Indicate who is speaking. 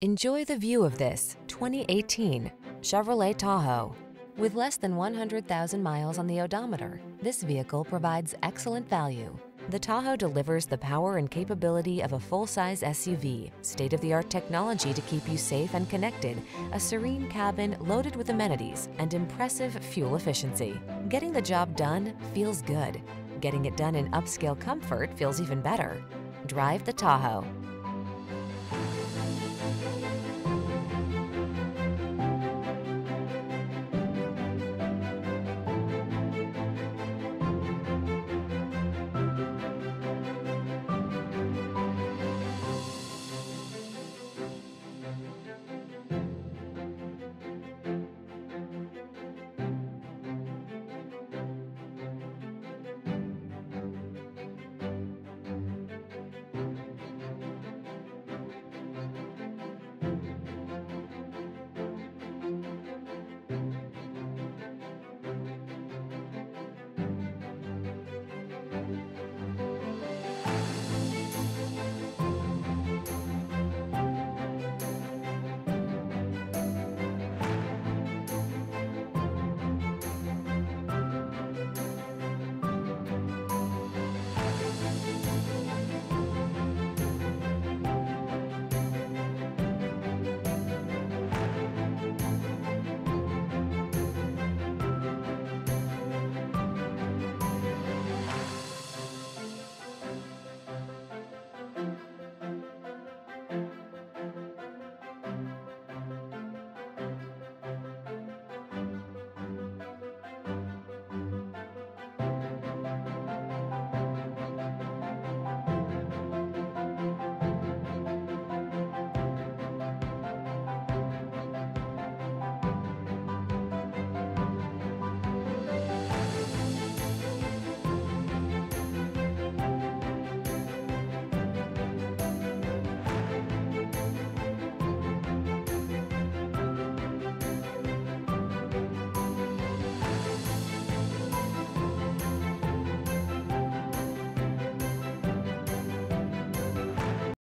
Speaker 1: Enjoy the view of this 2018 Chevrolet Tahoe. With less than 100,000 miles on the odometer, this vehicle provides excellent value. The Tahoe delivers the power and capability of a full-size SUV, state-of-the-art technology to keep you safe and connected, a serene cabin loaded with amenities, and impressive fuel efficiency. Getting the job done feels good. Getting it done in upscale comfort feels even better. Drive the Tahoe.